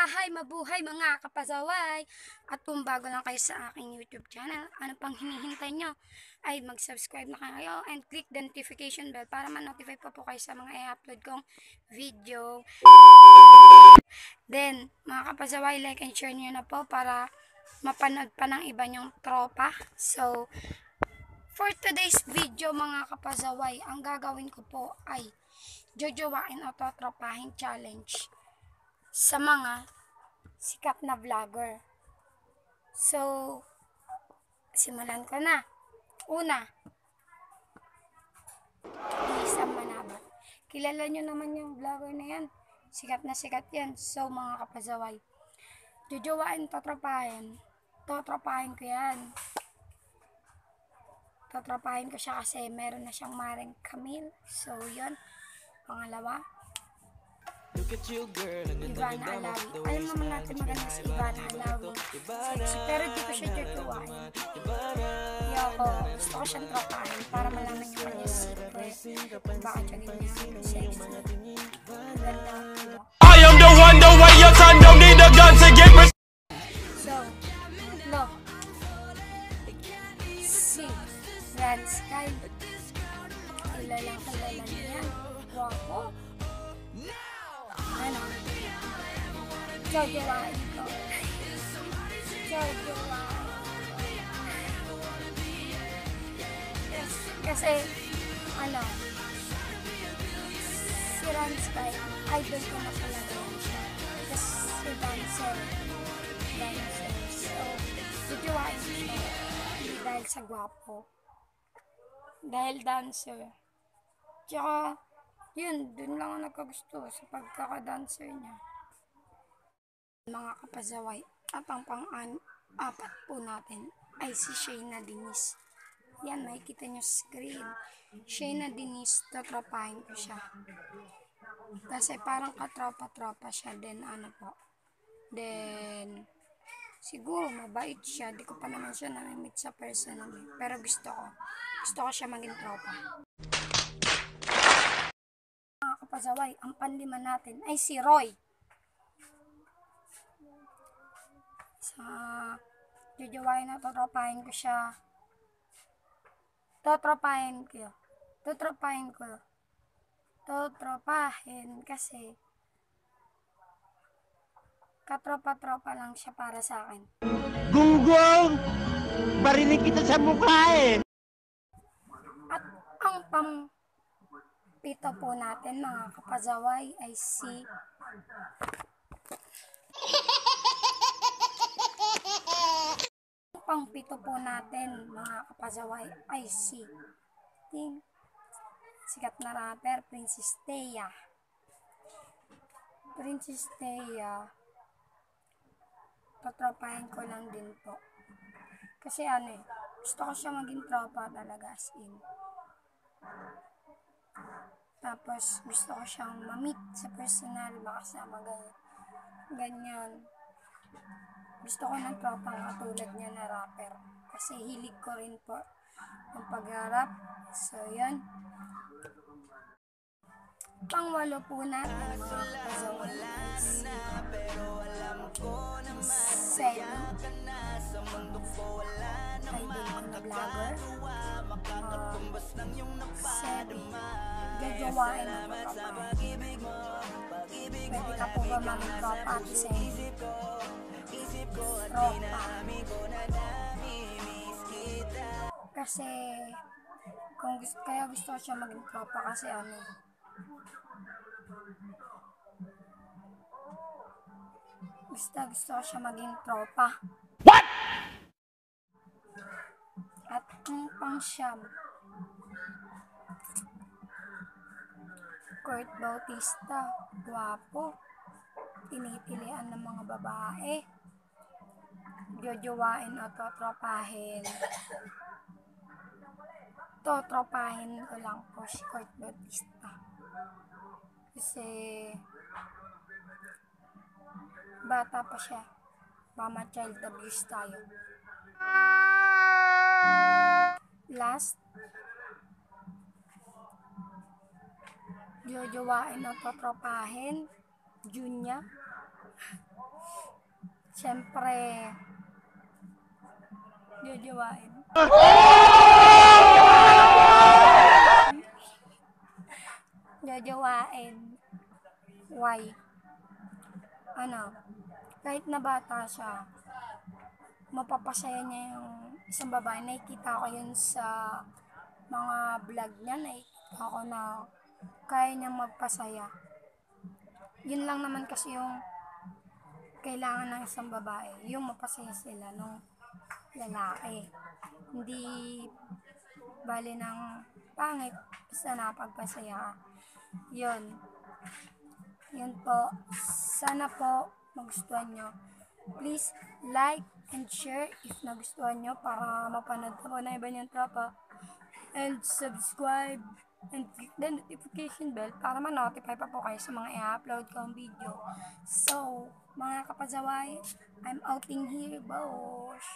Hahay, mabuhay mga kapasaway! At kung bago lang kayo sa aking YouTube channel, ano pang hinihintay nyo? Ay mag-subscribe na kayo and click the notification bell para ma-notify po po kayo sa mga i-upload kong video. Then, mga kapasaway, like and share nyo na po para mapanood pa ng iba nyong tropa. So, for today's video mga kapasaway, ang gagawin ko po ay jojowain o totropahin challenge sa mga sikat na vlogger. So, simulan ko na. Una, isang manabat. Kilala nyo naman yung vlogger na yan. Sikat na sikat yan. So, mga kapasaway, jujuwain, totropahin. Totropahin ko yan. Totropahin ko siya kasi meron na siyang maring Camille. So, yun. Pangalawa, Look at you, girl, and Ivana Alawi. Alam naman natin maganda si Ivana Alawi. Sexy, pero di ko siya jujuwain. Hindi ako, gusto ko siyang tropahin para malaman niya kanya secret. Bakit siya ganyan, sexy. Ang ganda. Son don't need a gun to get res- So, no. Si Ran Sky. Kilalang kilala niya. Ano? Jojowain. Yes, kasi, ano, si Ran Sky, idol. Si dancer, dancer. So, ko siya. Dahil sa gwapo. Dahil dancer. Tsaka, yun, dun lang ako nagkagusto sa pagkakadancer niya. Mga kapazaway, at ang pang-apat po natin ay si Shayna Denise. Yan, makikita nyo sa screen. Shayna Denise, tatrapahin ko siya. Kasi parang katropa-tropa siya. Then, ano po. Then, siguro mabait siya. Di ko pa naman siya namimit sa personally. Pero gusto ko. Gusto ko siya maging tropa. Mga kapasaway, ang panlima natin ay si Roy. Sa jujuwain na totropahin ko siya. Totropahin ko. Totropahin ko. Totropahin kasi katropa-tropa lang siya para sa akin. Gunggong! Barinig kita sa mukha eh! At ang pang pito po natin mga kapazaway ay si Ang pang pito po natin mga kapazaway ay si Ting sikat na rapper Princess Thea Princess Thea tatropahin ko lang din po kasi ano eh gusto ko siya maging tropa talaga as in tapos, gusto ko siyang ma-meet sa personal, makasama ganyan. ganyan. Gusto ko ng tropang katulad niya na rapper. Kasi hilig ko rin po ang pag-rap. So, yun. Pangwalo po natin mga kasawal is Semi. Idol ko na vlogger. Um, Semi. Gajawain ako kapatid. Pwede ka po ba maming tropa at Semi? Tropa. Kasi, kung gusto, kaya gusto ko siya maging tropa kasi ano, gusto, gusto ko siya maging tropa. What? At ang pang siyam, Kurt Bautista, guwapo, tinitilian ng mga babae, jojowain o totropahin. Totropahin ko lang po si Kurt Bautista. Kasi, bata pa siya. mama child abuse tayo. Last, jojowain o totropahin, Junya. Siyempre, jojowain. jojowain. Why? Ano, kahit na bata siya, mapapasaya niya yung isang babae. Nakikita ko yun sa mga vlog niya. Nakikita ko na kaya niyang magpasaya. Yun lang naman kasi yung kailangan ng isang babae. Yung mapasaya sila nung lalaki. Hindi bali ng pangit. Basta napagpasaya ka. Yun. Yun po. Sana po magustuhan nyo. Please like and share if nagustuhan nyo para mapanood po na iba niyong tropa. And subscribe and click the notification bell para ma-notify pa po kayo sa mga i-upload kong video. So, mga kapazaway, I'm outing here, boss.